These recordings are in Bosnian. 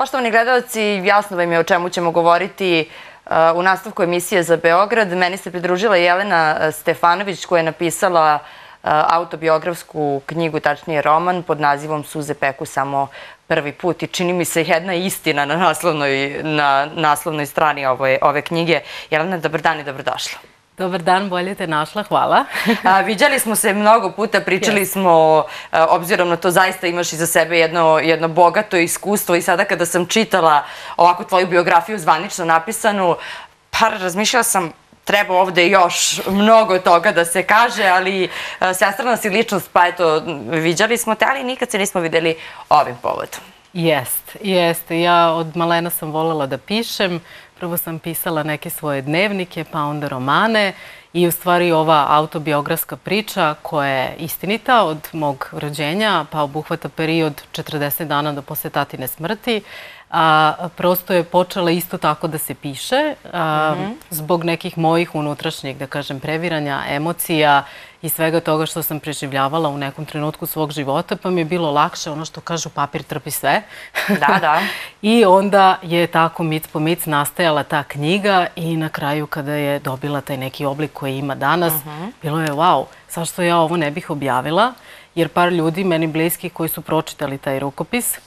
Poštovani gledalci, jasno vam je o čemu ćemo govoriti e, u nastavku emisije za Beograd. Meni se pridružila Jelena e, Stefanović koja je napisala e, autobiografsku knjigu, tačnije roman, pod nazivom Suze peku samo prvi put. I čini mi se jedna istina na naslovnoj strani ove knjige. Jelena, dobar dan i dobrodošla. Dobar dan, bolje te našla, hvala. Viđali smo se mnogo puta, pričali smo, obzirom na to zaista imaš iza sebe jedno bogato iskustvo i sada kada sam čitala ovako tvoju biografiju zvanično napisanu, par razmišljala sam treba ovde još mnogo toga da se kaže, ali sestrana si ličnost, pa eto, viđali smo te, ali nikad se nismo videli ovim povodom. Jest, jest. Ja od malena sam voljela da pišem. Prvo sam pisala neke svoje dnevnike, pa onda romane. I u stvari ova autobiografska priča koja je istinita od mog rođenja, pa obuhvata period 40 dana do posle tatine smrti, prosto je počela isto tako da se piše zbog nekih mojih unutrašnjih, da kažem, previranja, emocija i svega toga što sam preživljavala u nekom trenutku svog života, pa mi je bilo lakše ono što kažu papir trpi sve. Da, da. I onda je tako mic po mic nastajala ta knjiga i na kraju kada je dobila taj neki oblik koji ima danas, mhm. bilo je wow, zašto ja ovo ne bih objavila? Jer par ljudi, meni bliski, koji su pročitali taj rukopis,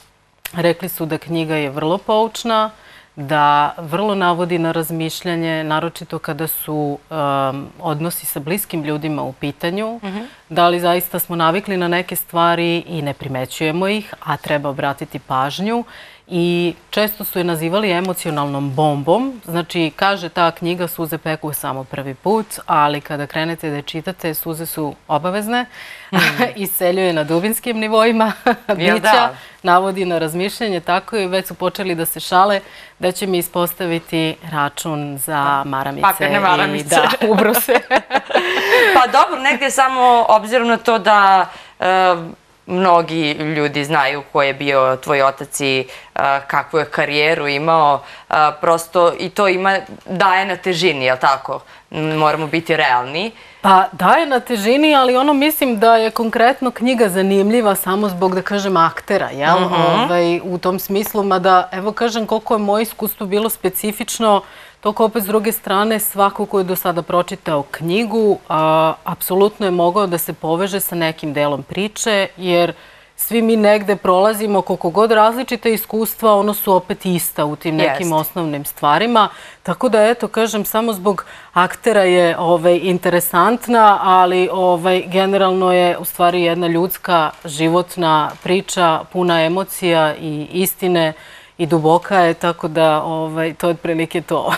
rekli su da knjiga je vrlo poučna, da vrlo navodi na razmišljanje, naročito kada su um, odnosi sa bliskim ljudima u pitanju, mhm. da li zaista smo navikli na neke stvari i ne primećujemo ih, a treba obratiti pažnju i često su je nazivali emocionalnom bombom. Znači, kaže ta knjiga Suze peku samo prvi put, ali kada krenete da je čitate, suze su obavezne, mm. isceljuje na dubinskim nivoima bića, navodi na razmišljanje, tako i već su počeli da se šale da će mi ispostaviti račun za maramice. Papirne maramice. Da, ubrose. pa dobro, negdje samo obzirom na to da mnogi ljudi znaju ko je bio tvoj otac i kakvu je karijeru imao. Prosto i to ima, daje na težini, je li tako? Moramo biti realni. Pa daje na težini, ali ono mislim da je konkretno knjiga zanimljiva samo zbog, da kažem, aktera, jel? Mhm. Ovaj, u tom smislu, mada, evo kažem, koliko je moje iskustvo bilo specifično, Toko opet s druge strane, svako ko je do sada pročitao knjigu, apsolutno je mogao da se poveže sa nekim delom priče, jer svi mi negde prolazimo koliko god različite iskustva, ono su opet ista u tim nekim osnovnim stvarima. Tako da, eto, kažem, samo zbog aktera je ovaj, interesantna, ali ovaj, generalno je u stvari jedna ljudska životna priča, puna emocija i istine, i duboka je, tako da ovaj, to je otprilike to.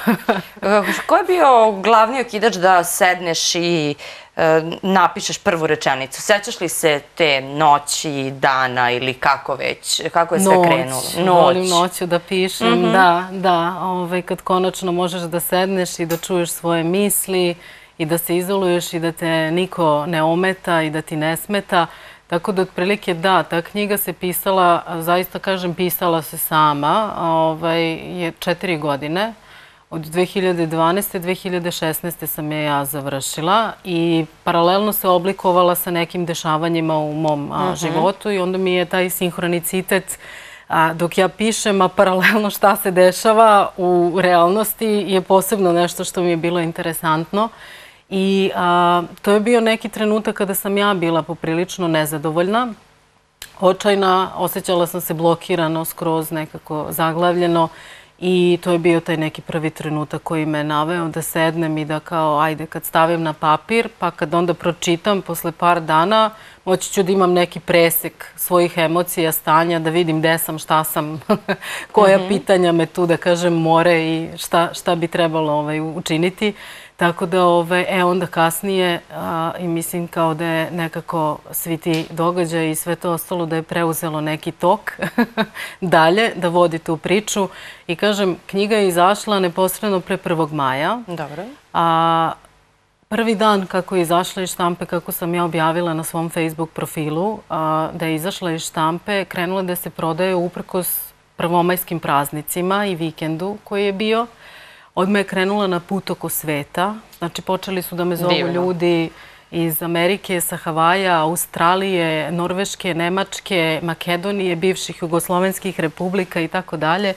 Ko je bio glavni okidač da sedneš i e, napišeš prvu rečenicu? Sećaš li se te noći, dana ili kako već? Kako je sve krenulo? Noć, volim noću da pišem, mhm. da, da. Ovaj, kad konačno možeš da sedneš i da čuješ svoje misli i da se izoluješ i da te niko ne ometa i da ti ne smeta, Tako da, otprilike, da, ta knjiga se pisala, zaista kažem, pisala se sama, ovaj, je četiri godine. Od 2012. 2016. sam je ja završila i paralelno se oblikovala sa nekim dešavanjima u mom mhm. životu i onda mi je taj sinhronicitet dok ja pišem, a paralelno šta se dešava u realnosti je posebno nešto što mi je bilo interesantno. I to je bio neki trenutak kada sam ja bila poprilično nezadovoljna, očajna, osjećala sam se blokirano, skroz nekako zaglavljeno i to je bio taj neki prvi trenutak koji me naveo da sednem i da kao, ajde, kad stavim na papir, pa kad onda pročitam posle par dana, moći ću da imam neki presek svojih emocija, stanja, da vidim gde sam, šta sam, koja mhm. pitanja me tu, da kažem, more i šta bi trebalo ovaj, učiniti. Tako da, e, onda kasnije, i mislim kao da je nekako svi ti događaj i sve to ostalo da je preuzelo neki tok dalje, da vodi tu priču. I kažem, knjiga je izašla neposredno pre 1. maja. Dobro. A prvi dan kako je izašla iz štampe, kako sam ja objavila na svom Facebook profilu, da je izašla iz štampe, krenula da se prodaje uprkos prvomajskim praznicima i vikendu koji je bio. Odmah je krenula na put oko sveta. Znači, počeli su da me zovu ljudi iz Amerike, sa Havaja, Australije, Norveške, Nemačke, Makedonije, bivših jugoslovenskih republika i tako dalje.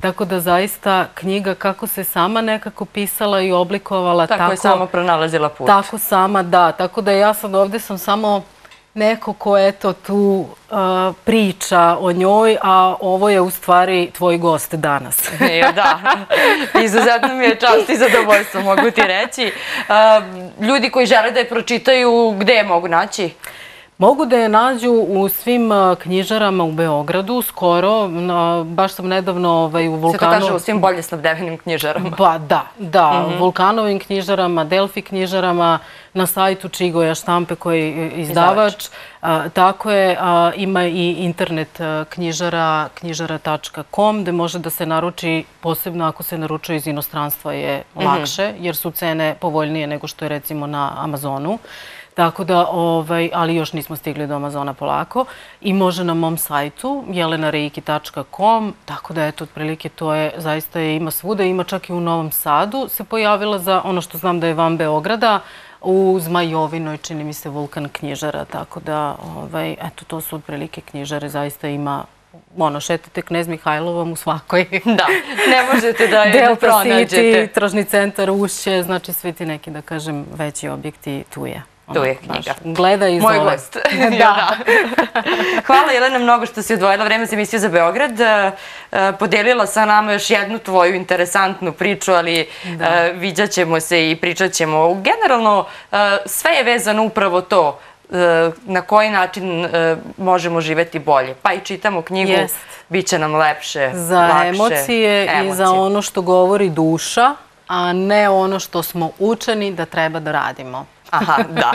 Tako da zaista knjiga kako se sama nekako pisala i oblikovala. Tako je sama pronalazila put. Tako sama, da. Tako da ja sad ovdje sam samo neko ko eto tu uh, priča o njoj, a ovo je u stvari tvoj gost danas. E, da, izuzetno mi je čast i zadovoljstvo, mogu ti reći. Um, ljudi koji žele da je pročitaju, gde je mogu naći? Mogu da je nađu u svim knjižarama u Beogradu, skoro. Baš sam nedavno ovaj, u Vulkanu... Se to kaže u svim bolje snabdevenim knjižarama. Pa da, da. U mhm. Vulkanovim knjižarama, Delfi knjižarama, na sajtu Čigoja štampe koji je izdavač. Tako je, ima i internet knjižara, knjižara.com, gde može da se naruči, posebno ako se naručuje iz inostranstva je mhm. lakše, jer su cene povoljnije nego što je recimo na Amazonu. Tako da, ovaj, ali još nismo stigli do Amazona polako. I može na mom sajtu, jelenareiki.com, tako da, eto, otprilike to je, zaista je, ima svuda, ima čak i u Novom Sadu, se pojavila za ono što znam da je van Beograda, u Zmajovinoj, čini mi se, vulkan knjižara, tako da, ovaj, eto, to su otprilike knjižare, zaista ima ono, šetite Knez Mihajlovom u svakoj. Da, ne možete da je pronađete. Delta City, Tržni centar, Ušće, znači svi ti neki, da kažem, veći objekti tu je. Tu je knjiga. Gleda iz Moj gost. Da. Hvala Jelena mnogo što si odvojila vreme za emisiju za Beograd. E, e, podelila sa nama još jednu tvoju interesantnu priču, ali e, vidjat ćemo se i pričat ćemo. Generalno, sve je vezano upravo to na koji način možemo živeti bolje. Pa i čitamo knjigu, bit će nam lepše, lakše. Za emocije i za ono što govori duša, a ne ono što smo učeni da treba da radimo. Aha, da.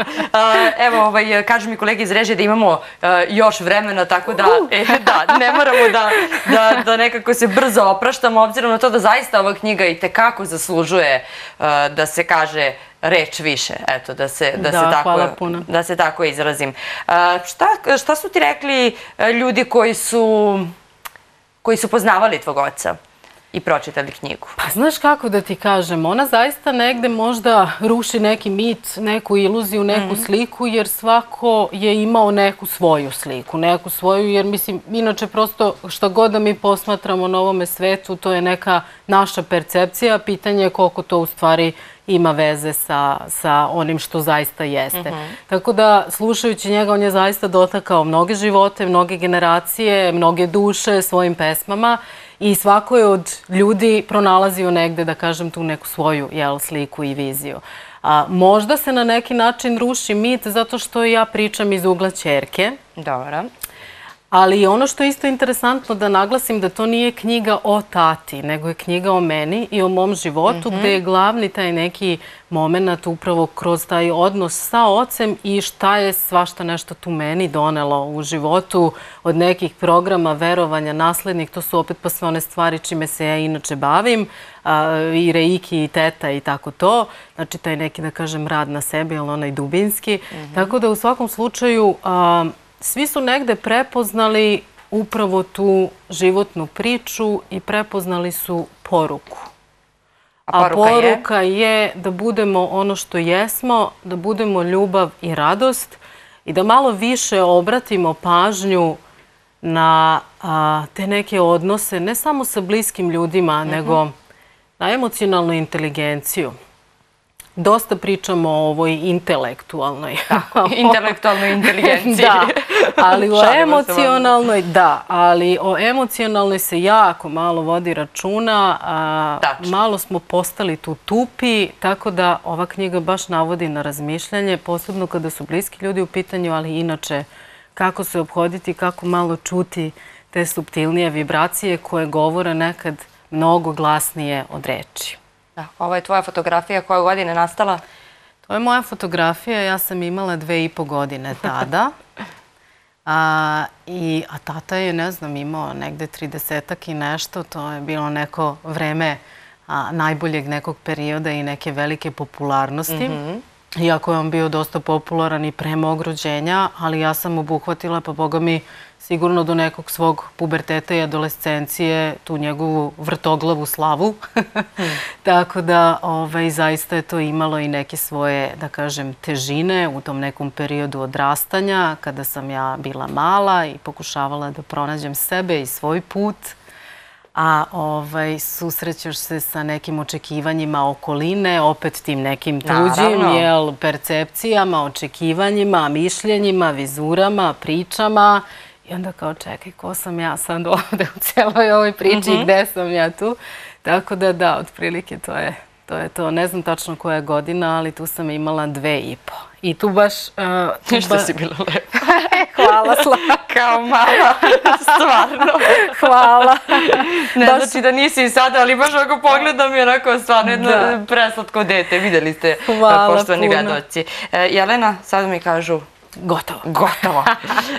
Evo, ovaj, kažu mi kolege iz režije da imamo još vremena, tako da, e, da, ne moramo da, da, da nekako se brzo opraštamo, obzirom na to da zaista ova knjiga i tekako zaslužuje da se kaže reč više, eto, da se, da, da se, tako, da se tako izrazim. Šta, šta su ti rekli ljudi koji su, koji su poznavali tvog oca? I pročitali knjigu. Pa znaš kako da ti kažem, ona zaista negde možda ruši neki mit, neku iluziju, neku mhm. sliku, jer svako je imao neku svoju sliku, neku svoju, jer mislim, inače prosto što god da mi posmatramo na ovome svetu, to je neka naša percepcija, pitanje je koliko to u stvari ima veze sa, sa onim što zaista jeste. Mhm. Tako da, slušajući njega, on je zaista dotakao mnoge živote, mnoge generacije, mnoge duše svojim pesmama i svako je od ljudi pronalazio negde, da kažem, tu neku svoju jel, sliku i viziju. A, možda se na neki način ruši mit zato što ja pričam iz ugla čerke. Dobro. Ali ono što je isto interesantno da naglasim da to nije knjiga o tati, nego je knjiga o meni i o mom životu, mhm. gde je glavni taj neki moment upravo kroz taj odnos sa ocem i šta je svašta nešto tu meni donelo u životu od nekih programa, verovanja, naslednik. To su opet pa sve one stvari čime se ja inače bavim, i reiki i teta i tako to. Znači taj neki, da kažem, rad na sebi, ali onaj dubinski. Mhm. Tako da u svakom slučaju svi su negde prepoznali upravo tu životnu priču i prepoznali su poruku. A poruka je da budemo ono što jesmo, da budemo ljubav i radost i da malo više obratimo pažnju na te neke odnose, ne samo sa bliskim ljudima, mhm. nego na emocionalnu inteligenciju. Dosta pričamo o ovoj intelektualnoj. Intelektualnoj inteligenciji. Da, ali o emocionalnoj, da, ali o emocionalnoj se jako malo vodi računa. Malo smo postali tu tupi, tako da ova knjiga baš navodi na razmišljanje, posebno kada su bliski ljudi u pitanju, ali inače kako se obhoditi, kako malo čuti te subtilnije vibracije koje govore nekad mnogo glasnije od reči. Da, ovo je tvoja fotografija koja godine nastala? To je moja fotografija. Ja sam imala dve i po godine tada. A, i, a tata je, ne znam, imao negde 30-ak i nešto. To je bilo neko vreme a, najboljeg nekog perioda i neke velike popularnosti. Mm -hmm iako je on bio dosta popularan i pre ogruđenja, ali ja sam obuhvatila, pa boga mi, sigurno do nekog svog puberteta i adolescencije tu njegovu vrtoglavu slavu. Tako da ovaj, zaista je to imalo i neke svoje, da kažem, težine u tom nekom periodu odrastanja, kada sam ja bila mala i pokušavala da pronađem sebe i svoj put a ovaj, susrećeš se sa nekim očekivanjima okoline, opet tim nekim tuđim jel, percepcijama, očekivanjima, mišljenjima, vizurama, pričama. I onda kao čekaj, ko sam ja sad ovde u celoj ovoj priči, mm -hmm. gde sam ja tu? Tako da da, otprilike to je to. Je to. Ne znam tačno koja je godina, ali tu sam imala dve i po. I tu baš... Uh, Ništa si bila lepa. Hvala, Slava. Kao mala, stvarno. Hvala. Ne baš... znači da nisi sada, ali baš ako pogledam je onako stvarno jedno da. preslatko dete. Videli ste, Hvala poštovani gledoci. E, Jelena, sada mi kažu Gotovo. Gotovo.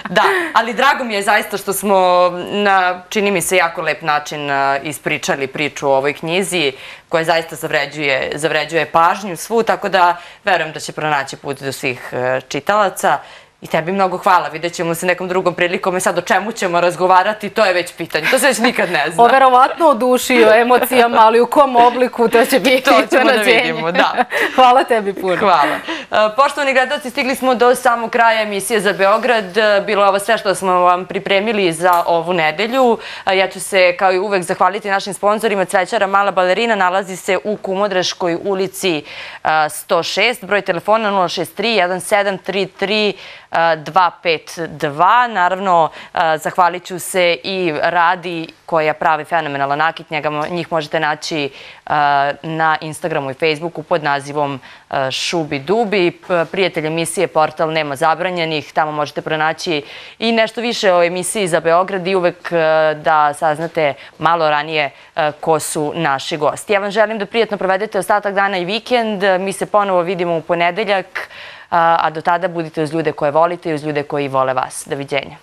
Da, ali drago mi je zaista što smo na, čini mi se, jako lep način ispričali priču o ovoj knjizi koja zaista zavređuje, zavređuje pažnju svu, tako da verujem da će pronaći put do svih čitalaca. I tebi mnogo hvala, vidjet ćemo se nekom drugom prilikom. I sad o čemu ćemo razgovarati, to je već pitanje. To se već nikad ne zna. O verovatno o duši i o emocijama, ali u kom obliku to će biti to ćemo da vidimo, da. Hvala tebi puno. Hvala. E, poštovani gledalci, stigli smo do samog kraja emisije za Beograd. E, bilo je ovo sve što smo vam pripremili za ovu nedelju. E, ja ću se kao i uvek zahvaliti našim sponsorima. Cvećara Mala Balerina nalazi se u Kumodraškoj ulici 106, broj telefona 063 1733 252. Naravno, zahvalit ću se i Radi koja pravi fenomenalan nakit. Njih možete naći na Instagramu i Facebooku pod nazivom Šubi Dubi. Prijatelj emisije Portal Nema zabranjenih. Tamo možete pronaći i nešto više o emisiji za Beograd i uvek da saznate malo ranije ko su naši gosti. Ja vam želim da prijatno provedete ostatak dana i vikend. Mi se ponovo vidimo u ponedeljak a do tada budite uz ljude koje volite i uz ljude koji vole vas. Doviđenja.